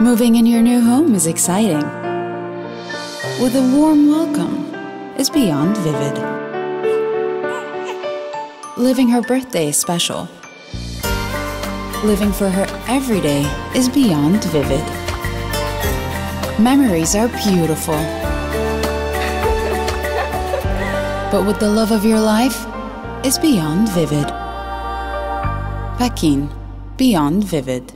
Moving in your new home is exciting. With a warm welcome is beyond vivid. Living her birthday is special. Living for her every day is beyond vivid. Memories are beautiful. But with the love of your life is beyond vivid. Pachin, beyond vivid.